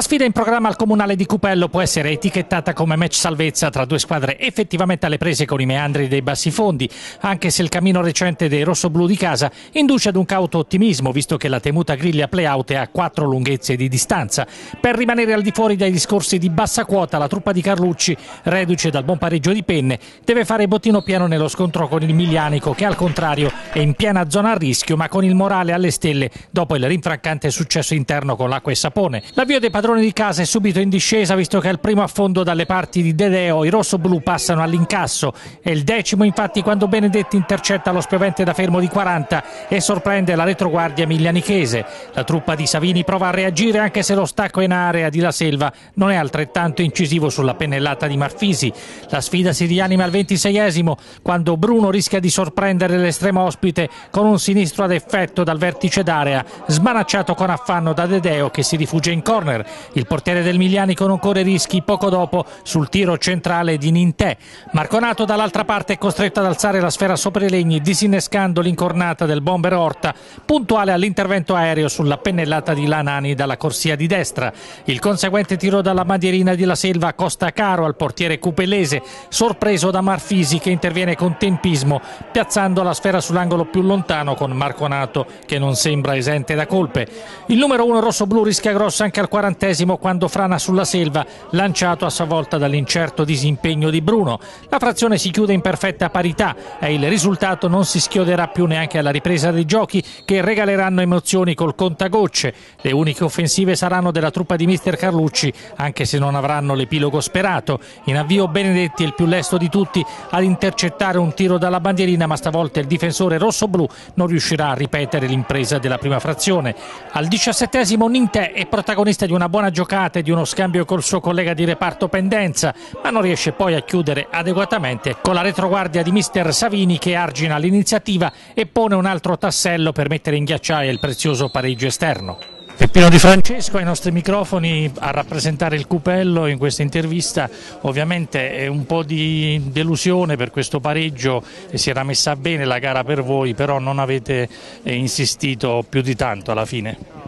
La sfida in programma al Comunale di Cupello può essere etichettata come match salvezza tra due squadre effettivamente alle prese con i meandri dei bassi fondi, anche se il cammino recente dei rossoblù di casa induce ad un cauto ottimismo, visto che la temuta griglia play-out è a quattro lunghezze di distanza. Per rimanere al di fuori dai discorsi di bassa quota, la truppa di Carlucci, reduce dal buon pareggio di penne, deve fare bottino pieno nello scontro con il Milianico, che al contrario è in piena zona a rischio, ma con il morale alle stelle dopo il rinfrancante successo interno con l'acqua e sapone. L'avvio dei padroni di casa è subito in discesa visto che al primo affondo dalle parti di Dedeo i rossoblù passano all'incasso. È il decimo infatti quando Benedetti intercetta lo spiovente da fermo di 40 e sorprende la retroguardia miglianichese. La truppa di Savini prova a reagire anche se lo stacco in area di La Selva non è altrettanto incisivo sulla pennellata di Marfisi. La sfida si rianima al 26esimo quando Bruno rischia di sorprendere l'estremo ospite con un sinistro ad effetto dal vertice d'area, smanacciato con affanno da Dedeo che si rifugia in corner. Il portiere del Miglianico non corre rischi poco dopo sul tiro centrale di Nintè. Marconato dall'altra parte è costretto ad alzare la sfera sopra i legni disinnescando l'incornata del bomber Orta, puntuale all'intervento aereo sulla pennellata di Lanani dalla corsia di destra. Il conseguente tiro dalla bandierina di La Selva costa caro al portiere cupellese, sorpreso da Marfisi che interviene con tempismo, piazzando la sfera sull'angolo più lontano con Marconato che non sembra esente da colpe. Il numero uno rosso-blu rischia grosso anche al quarantesimo quando frana sulla selva, lanciato a sua volta dall'incerto disimpegno di Bruno. La frazione si chiude in perfetta parità e il risultato non si schioderà più neanche alla ripresa dei giochi che regaleranno emozioni col contagocce. Le uniche offensive saranno della truppa di mister Carlucci, anche se non avranno l'epilogo sperato. In avvio Benedetti è il più lesto di tutti ad intercettare un tiro dalla bandierina, ma stavolta il difensore rosso-blu non riuscirà a ripetere l'impresa della prima frazione. Al diciassettesimo Nintè è protagonista di una buona giocata e di uno scambio col suo collega di reparto Pendenza, ma non riesce poi a chiudere adeguatamente con la retroguardia di mister Savini che argina l'iniziativa e pone un altro tassello per mettere in ghiacciaia il prezioso pareggio esterno. Peppino Di Francesco ai nostri microfoni a rappresentare il Cupello in questa intervista, ovviamente è un po' di delusione per questo pareggio, si era messa bene la gara per voi, però non avete eh, insistito più di tanto alla fine.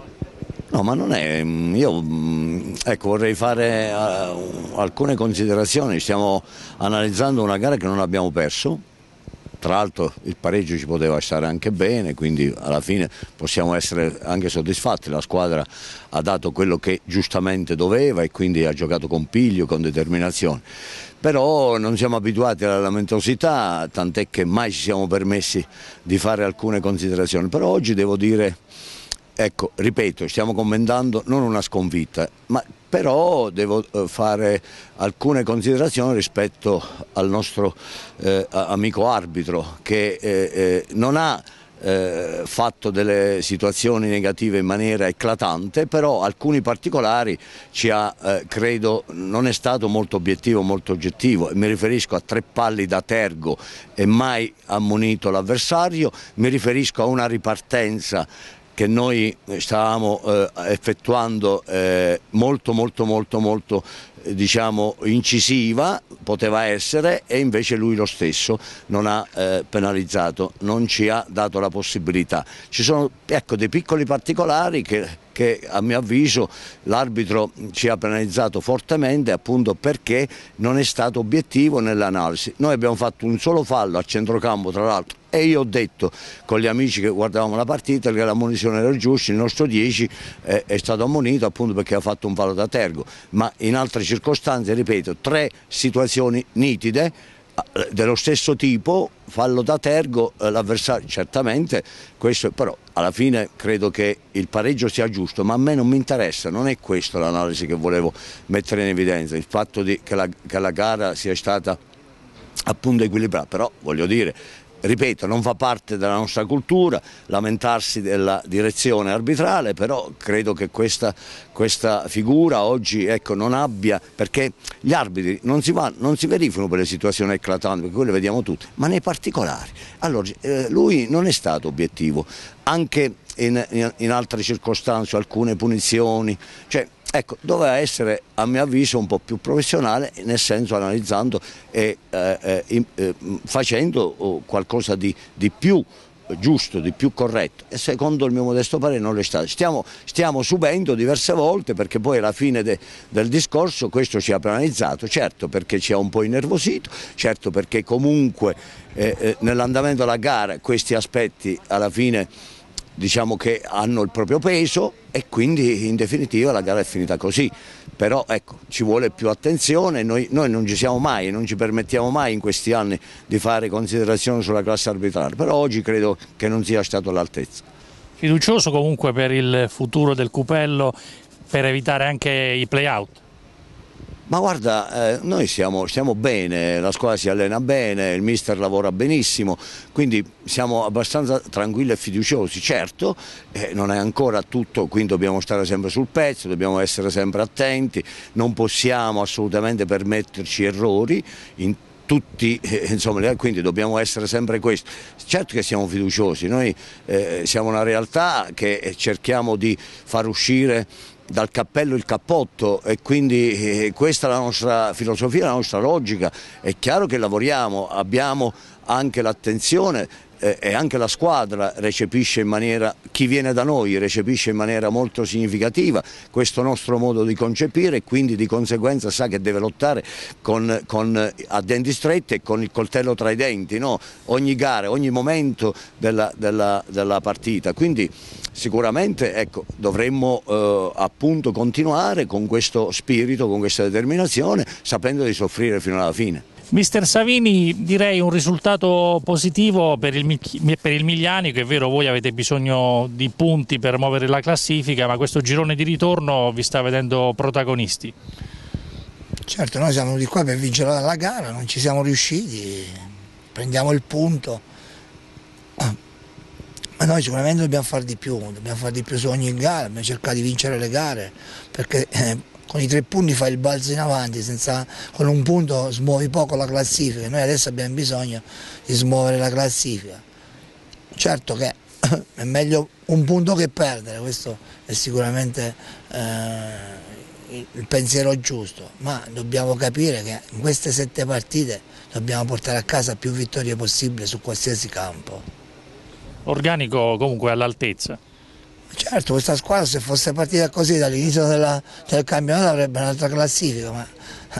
No, ma non è, io ecco, vorrei fare uh, alcune considerazioni, stiamo analizzando una gara che non abbiamo perso, tra l'altro il pareggio ci poteva stare anche bene, quindi alla fine possiamo essere anche soddisfatti, la squadra ha dato quello che giustamente doveva e quindi ha giocato con piglio, con determinazione. Però non siamo abituati alla lamentosità, tant'è che mai ci siamo permessi di fare alcune considerazioni, però oggi devo dire Ecco, ripeto, stiamo commentando non una sconfitta, ma però devo eh, fare alcune considerazioni rispetto al nostro eh, amico arbitro che eh, eh, non ha eh, fatto delle situazioni negative in maniera eclatante, però alcuni particolari ci ha, eh, credo, non è stato molto obiettivo, molto oggettivo. Mi riferisco a tre palli da tergo e mai ammonito l'avversario, mi riferisco a una ripartenza che noi stavamo eh, effettuando eh, molto molto molto molto eh, diciamo incisiva poteva essere e invece lui lo stesso non ha eh, penalizzato, non ci ha dato la possibilità. Ci sono ecco, dei piccoli particolari che che a mio avviso l'arbitro ci ha penalizzato fortemente appunto perché non è stato obiettivo nell'analisi. Noi abbiamo fatto un solo fallo a centrocampo tra l'altro e io ho detto con gli amici che guardavamo la partita che la munizione era giusta, il nostro 10 è, è stato ammonito appunto perché ha fatto un fallo da tergo, ma in altre circostanze, ripeto, tre situazioni nitide eh, dello stesso tipo, fallo da tergo, eh, l'avversario certamente, questo, però alla fine credo che il pareggio sia giusto, ma a me non mi interessa, non è questa l'analisi che volevo mettere in evidenza, il fatto di, che, la, che la gara sia stata appunto equilibrata, però voglio dire ripeto, non fa parte della nostra cultura lamentarsi della direzione arbitrale, però credo che questa, questa figura oggi ecco, non abbia, perché gli arbitri non si, va, non si, verificano per le situazioni eclatanti, perché quelle vediamo tutte, ma nei particolari. Allora, eh, lui non è stato obiettivo, anche in, in, in altre circostanze, alcune punizioni, cioè, Ecco, doveva essere a mio avviso un po' più professionale, nel senso analizzando e eh, eh, eh, facendo oh, qualcosa di, di più giusto, di più corretto e secondo il mio modesto parere non è stato. Stiamo, stiamo subendo diverse volte perché poi alla fine de, del discorso questo ci ha penalizzato, certo perché ci ha un po' innervosito, certo perché comunque eh, eh, nell'andamento della gara questi aspetti alla fine diciamo che hanno il proprio peso e quindi in definitiva la gara è finita così. Però ecco, ci vuole più attenzione, noi, noi, non ci siamo mai, non ci permettiamo mai in questi anni di fare considerazioni sulla classe arbitrale, però oggi credo che non sia stato all'altezza. Fiducioso comunque per il futuro del Cupello per evitare anche i play-out? Ma guarda, eh, noi siamo, stiamo bene, la squadra si allena bene, il mister lavora benissimo, quindi siamo abbastanza tranquilli e fiduciosi. Certo, eh, non è ancora tutto, quindi dobbiamo stare sempre sul pezzo, dobbiamo essere sempre attenti, non possiamo assolutamente permetterci errori in tutti, eh, insomma, quindi dobbiamo essere sempre questo. Certo che siamo fiduciosi, noi eh, siamo una realtà che cerchiamo di far uscire dal cappello il cappotto e quindi eh, questa è la nostra filosofia, la nostra logica. È chiaro che lavoriamo, abbiamo anche l'attenzione e anche la squadra recepisce in maniera, chi viene da noi recepisce in maniera molto significativa questo nostro modo di concepire e quindi di conseguenza sa che deve lottare con, con, a denti stretti e con il coltello tra i denti, no? ogni gara, ogni momento della, della, della partita. Quindi sicuramente ecco, dovremmo eh, appunto continuare con questo spirito, con questa determinazione, sapendo di soffrire fino alla fine. Mister Savini, direi un risultato positivo per il, per il Migliani, che è vero voi avete bisogno di punti per muovere la classifica, ma questo girone di ritorno vi sta vedendo protagonisti. Certo, noi siamo venuti qua per vincere la gara, non ci siamo riusciti, prendiamo il punto, ma noi sicuramente dobbiamo fare di più, dobbiamo fare di più su ogni gara, dobbiamo cercare di vincere le gare, perché eh, con i tre punti fai il balzo in avanti, senza, con un punto smuovi poco la classifica, noi adesso abbiamo bisogno di smuovere la classifica. Certo che è meglio un punto che perdere, questo è sicuramente eh, il pensiero giusto, ma dobbiamo capire che in queste sette partite dobbiamo portare a casa più vittorie possibile su qualsiasi campo. Organico comunque all'altezza. Certo, questa squadra se fosse partita così dall'inizio del campionato avrebbe un'altra classifica, ma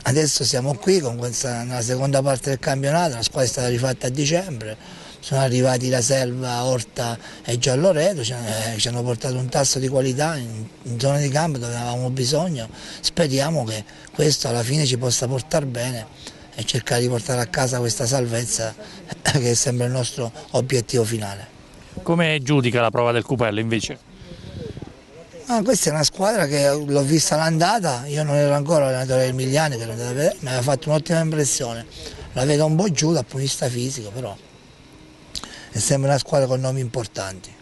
adesso siamo qui con questa, nella seconda parte del campionato, la squadra è stata rifatta a dicembre, sono arrivati la Selva, Orta e Gialloreto, ci, eh, ci hanno portato un tasso di qualità in, in zona di campo dove avevamo bisogno, speriamo che questo alla fine ci possa portare bene e cercare di portare a casa questa salvezza che è sempre il nostro obiettivo finale. Come giudica la prova del Cupello invece? Ah, questa è una squadra che l'ho vista l'andata, io non ero ancora allenatore del Migliani, che vedere, mi aveva fatto un'ottima impressione. La vedo un po' giù dal punto di vista fisico, però è sempre una squadra con nomi importanti.